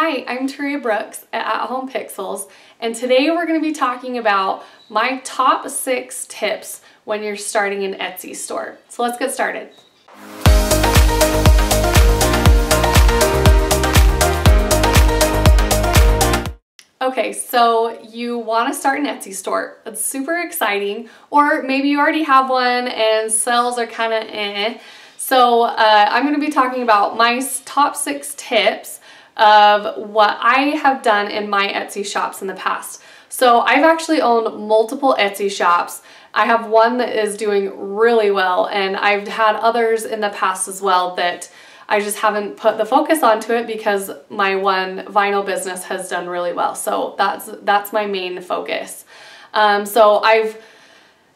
Hi, I'm Taria Brooks at At Home Pixels, and today we're going to be talking about my top six tips when you're starting an Etsy store. So let's get started. Okay, so you want to start an Etsy store. It's super exciting, or maybe you already have one and sales are kind of eh. So uh, I'm going to be talking about my top six tips of what I have done in my Etsy shops in the past. So I've actually owned multiple Etsy shops. I have one that is doing really well and I've had others in the past as well that I just haven't put the focus onto it because my one vinyl business has done really well. So that's that's my main focus. Um, so I've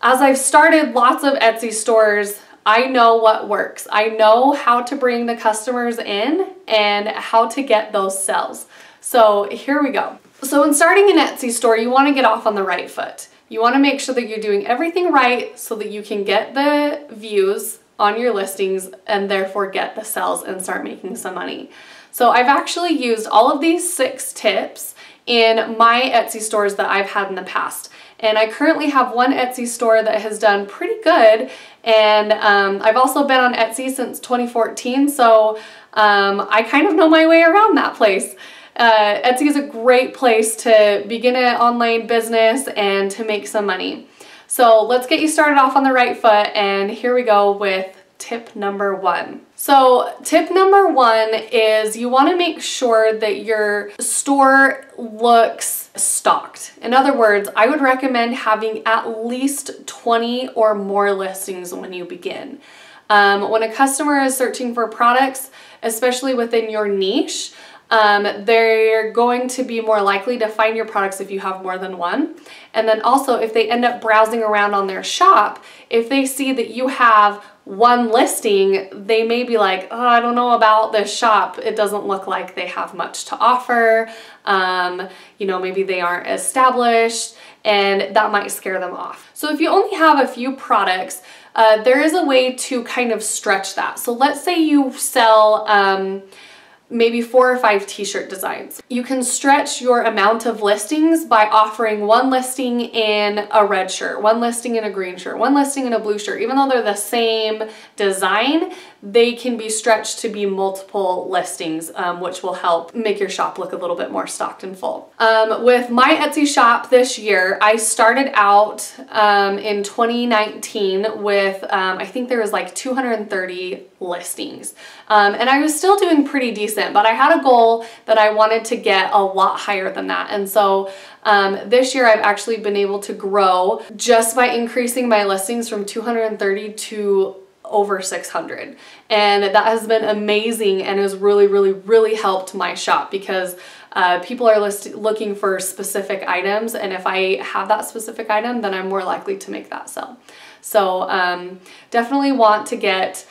as I've started lots of Etsy stores, I know what works. I know how to bring the customers in and how to get those sales. So here we go. So in starting an Etsy store, you want to get off on the right foot. You want to make sure that you're doing everything right so that you can get the views on your listings and therefore get the sales and start making some money. So I've actually used all of these six tips in my Etsy stores that I've had in the past. And I currently have one Etsy store that has done pretty good. And um, I've also been on Etsy since 2014, so um, I kind of know my way around that place. Uh, Etsy is a great place to begin an online business and to make some money. So let's get you started off on the right foot and here we go with tip number one. So tip number one is you want to make sure that your store looks stocked. In other words, I would recommend having at least 20 or more listings when you begin. Um, when a customer is searching for products, especially within your niche, um, they're going to be more likely to find your products if you have more than one. And then also if they end up browsing around on their shop, if they see that you have one listing, they may be like, oh, I don't know about this shop. It doesn't look like they have much to offer. Um, you know, maybe they aren't established and that might scare them off. So if you only have a few products, uh, there is a way to kind of stretch that. So let's say you sell, um, maybe four or five t-shirt designs. You can stretch your amount of listings by offering one listing in a red shirt, one listing in a green shirt, one listing in a blue shirt. Even though they're the same design, they can be stretched to be multiple listings, um, which will help make your shop look a little bit more stocked and full. Um, with my Etsy shop this year, I started out um, in 2019 with, um, I think there was like 230 listings. Um, and I was still doing pretty decent, but I had a goal that I wanted to get a lot higher than that. And so um, this year I've actually been able to grow just by increasing my listings from 230 to over 600 and that has been amazing and has really really really helped my shop because uh, people are list looking for specific items and if I have that specific item then I'm more likely to make that sell. So um, definitely want to get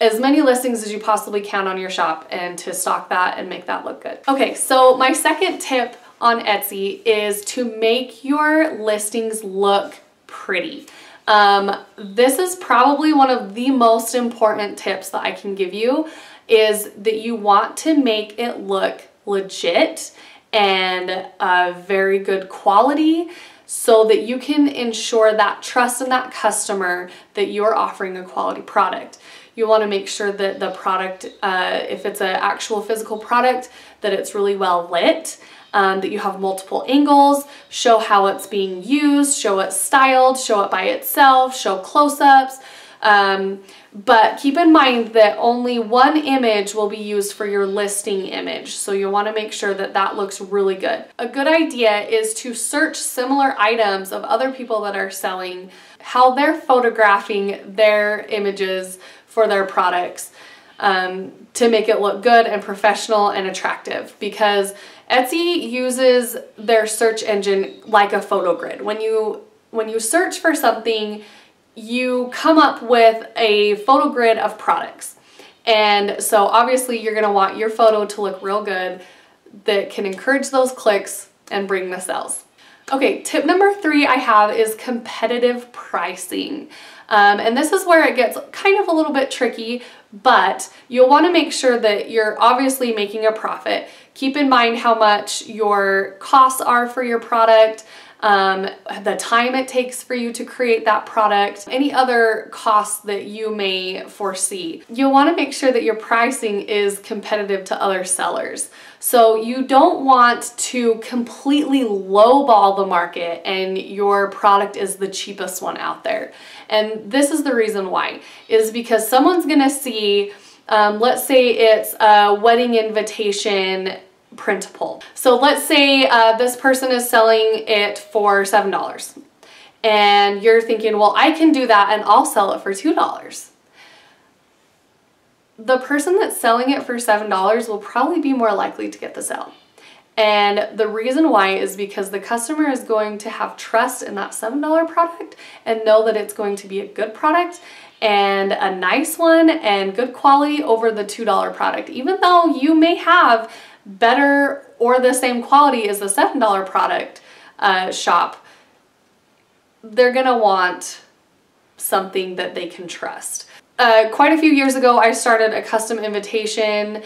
as many listings as you possibly can on your shop and to stock that and make that look good. Okay, so my second tip on Etsy is to make your listings look pretty. Um, this is probably one of the most important tips that I can give you is that you want to make it look legit and uh, very good quality so that you can ensure that trust in that customer that you're offering a quality product. You want to make sure that the product, uh, if it's an actual physical product, that it's really well lit um, that you have multiple angles, show how it's being used, show it styled, show it by itself, show close-ups. Um, but keep in mind that only one image will be used for your listing image. So you'll want to make sure that that looks really good. A good idea is to search similar items of other people that are selling, how they're photographing their images for their products um, to make it look good and professional and attractive because Etsy uses their search engine like a photo grid. When you when you search for something, you come up with a photo grid of products. And so obviously you're gonna want your photo to look real good that can encourage those clicks and bring the sales. Okay, tip number three I have is competitive pricing. Um, and this is where it gets kind of a little bit tricky, but you'll want to make sure that you're obviously making a profit. Keep in mind how much your costs are for your product, um, the time it takes for you to create that product, any other costs that you may foresee. You'll want to make sure that your pricing is competitive to other sellers. So you don't want to completely lowball the market and your product is the cheapest one out there. And this is the reason why, is because someone's gonna see, um, let's say it's a wedding invitation printable. So let's say uh, this person is selling it for $7 and you're thinking, well, I can do that and I'll sell it for $2. The person that's selling it for $7 will probably be more likely to get the sale. And the reason why is because the customer is going to have trust in that $7 product and know that it's going to be a good product and a nice one and good quality over the $2 product. Even though you may have better or the same quality as the $7 product uh, shop, they're gonna want something that they can trust. Uh, quite a few years ago, I started a custom invitation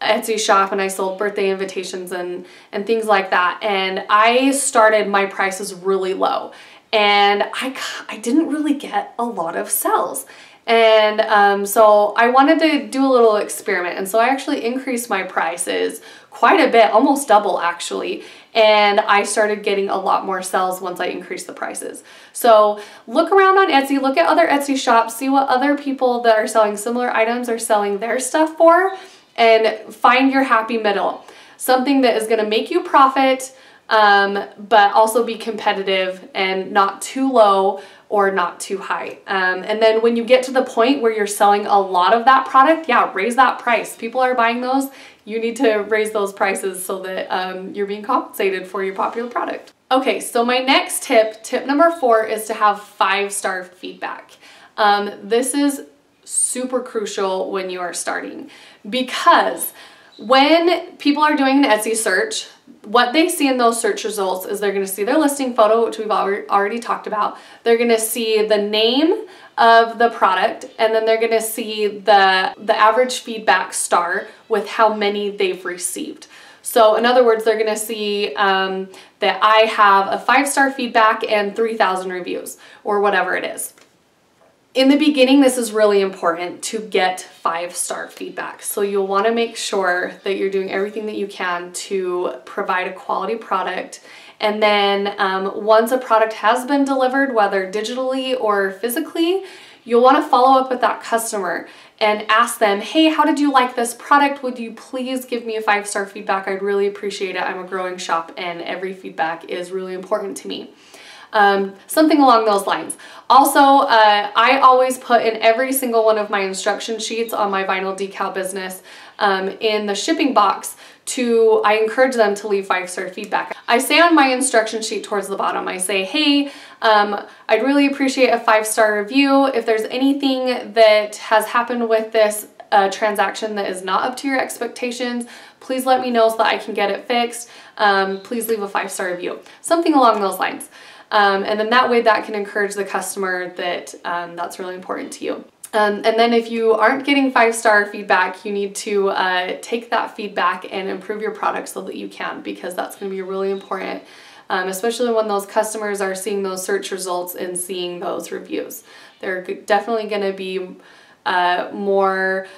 Etsy shop and I sold birthday invitations and, and things like that. And I started my prices really low and I, I didn't really get a lot of sales. And um, so I wanted to do a little experiment. And so I actually increased my prices quite a bit, almost double actually. And I started getting a lot more sales once I increased the prices. So look around on Etsy, look at other Etsy shops, see what other people that are selling similar items are selling their stuff for, and find your happy middle. Something that is gonna make you profit, um, but also be competitive and not too low or not too high. Um, and then when you get to the point where you're selling a lot of that product, yeah, raise that price. People are buying those. You need to raise those prices so that um, you're being compensated for your popular product. Okay, so my next tip, tip number four, is to have five-star feedback. Um, this is super crucial when you are starting because when people are doing an Etsy search, what they see in those search results is they're going to see their listing photo, which we've already talked about. They're going to see the name of the product, and then they're going to see the, the average feedback star with how many they've received. So in other words, they're going to see um, that I have a five-star feedback and 3,000 reviews, or whatever it is. In the beginning, this is really important to get five-star feedback. So you'll want to make sure that you're doing everything that you can to provide a quality product. And then um, once a product has been delivered, whether digitally or physically, you'll want to follow up with that customer and ask them, hey, how did you like this product? Would you please give me a five-star feedback? I'd really appreciate it. I'm a growing shop and every feedback is really important to me um, something along those lines. Also, uh, I always put in every single one of my instruction sheets on my vinyl decal business um, in the shipping box to, I encourage them to leave five-star feedback. I say on my instruction sheet towards the bottom, I say, hey, um, I'd really appreciate a five-star review. If there's anything that has happened with this uh, transaction that is not up to your expectations, please let me know so that I can get it fixed. Um, please leave a five-star review. Something along those lines. Um, and then that way that can encourage the customer that um, that's really important to you. Um, and then if you aren't getting five-star feedback, you need to uh, take that feedback and improve your product so that you can because that's going to be really important, um, especially when those customers are seeing those search results and seeing those reviews. They're definitely going to be uh, more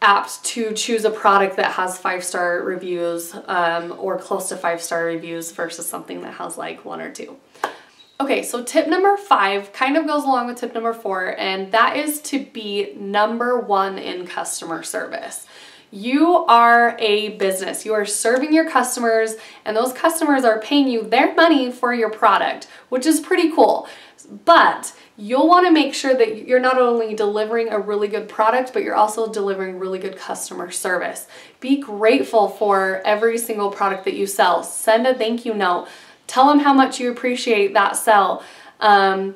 apt to choose a product that has five-star reviews um, or close to five-star reviews versus something that has like one or two. Okay, so tip number five kind of goes along with tip number four, and that is to be number one in customer service. You are a business. You are serving your customers, and those customers are paying you their money for your product, which is pretty cool. But you'll want to make sure that you're not only delivering a really good product, but you're also delivering really good customer service. Be grateful for every single product that you sell. Send a thank you note. Tell them how much you appreciate that sell. Um,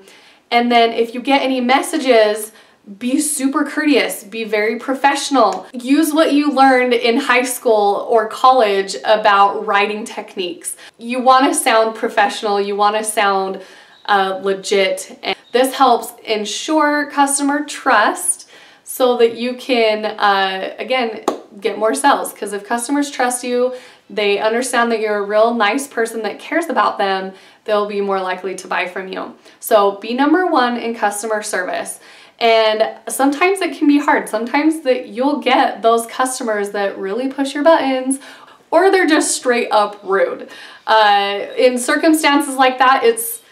and then if you get any messages be super courteous, be very professional. Use what you learned in high school or college about writing techniques. You want to sound professional, you want to sound uh, legit. And this helps ensure customer trust so that you can, uh, again, get more sales. Because if customers trust you, they understand that you're a real nice person that cares about them, they'll be more likely to buy from you. So be number one in customer service. And sometimes it can be hard. Sometimes that you'll get those customers that really push your buttons or they're just straight up rude. Uh, in circumstances like that, it's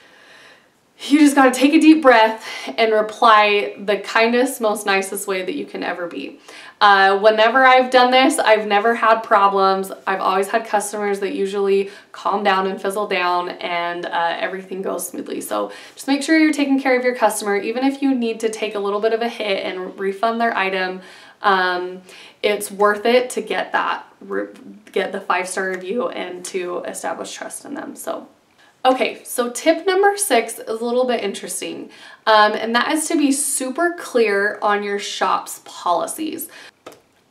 you just gotta take a deep breath and reply the kindest, most nicest way that you can ever be. Uh, whenever I've done this, I've never had problems. I've always had customers that usually calm down and fizzle down and uh, everything goes smoothly. So just make sure you're taking care of your customer, even if you need to take a little bit of a hit and refund their item. Um, it's worth it to get that, get the five-star review and to establish trust in them. So Okay, so tip number six is a little bit interesting, um, and that is to be super clear on your shop's policies.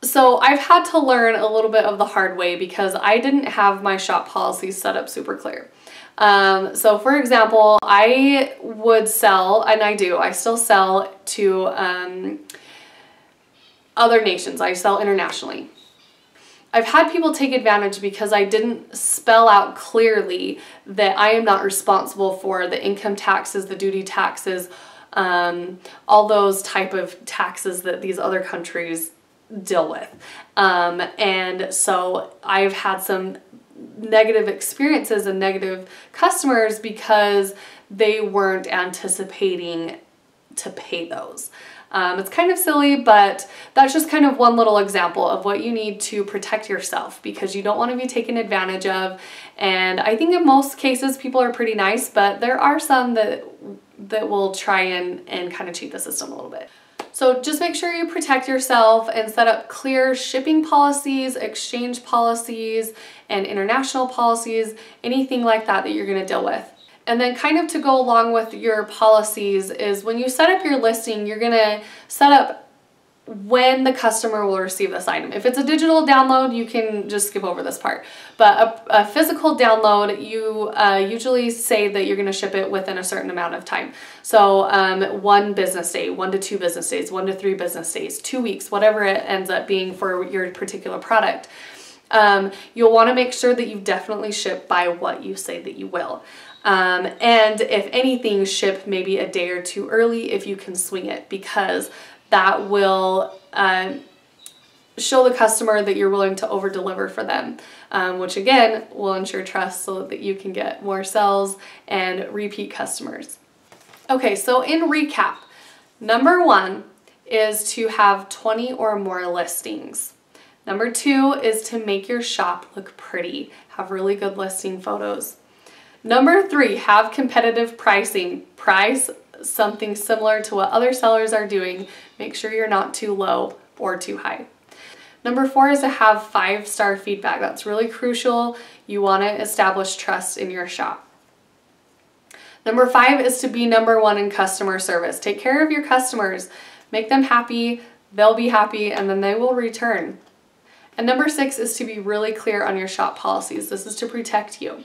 So I've had to learn a little bit of the hard way because I didn't have my shop policies set up super clear. Um, so for example, I would sell, and I do, I still sell to um, other nations. I sell internationally. I've had people take advantage because I didn't spell out clearly that I am not responsible for the income taxes, the duty taxes, um, all those type of taxes that these other countries deal with. Um, and so I've had some negative experiences and negative customers because they weren't anticipating to pay those. Um, it's kind of silly, but that's just kind of one little example of what you need to protect yourself because you don't want to be taken advantage of. And I think in most cases people are pretty nice, but there are some that that will try and, and kind of cheat the system a little bit. So just make sure you protect yourself and set up clear shipping policies, exchange policies, and international policies, anything like that that you're going to deal with. And then kind of to go along with your policies is when you set up your listing, you're gonna set up when the customer will receive this item. If it's a digital download, you can just skip over this part. But a, a physical download, you uh, usually say that you're gonna ship it within a certain amount of time. So um, one business day, one to two business days, one to three business days, two weeks, whatever it ends up being for your particular product. Um, you'll wanna make sure that you definitely ship by what you say that you will. Um, and if anything, ship maybe a day or two early if you can swing it because that will uh, show the customer that you're willing to over deliver for them, um, which again will ensure trust so that you can get more sales and repeat customers. Okay, so in recap, number one is to have 20 or more listings. Number two is to make your shop look pretty, have really good listing photos. Number three, have competitive pricing. Price something similar to what other sellers are doing. Make sure you're not too low or too high. Number four is to have five-star feedback. That's really crucial. You want to establish trust in your shop. Number five is to be number one in customer service. Take care of your customers. Make them happy, they'll be happy, and then they will return. And number six is to be really clear on your shop policies. This is to protect you.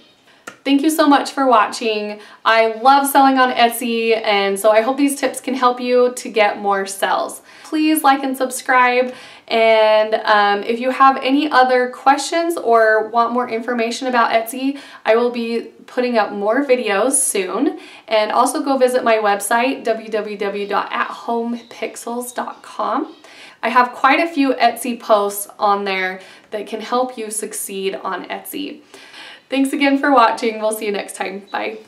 Thank you so much for watching. I love selling on Etsy and so I hope these tips can help you to get more sales. Please like and subscribe and um, if you have any other questions or want more information about Etsy, I will be putting up more videos soon. And also go visit my website, www.athomepixels.com. I have quite a few Etsy posts on there that can help you succeed on Etsy. Thanks again for watching. We'll see you next time. Bye.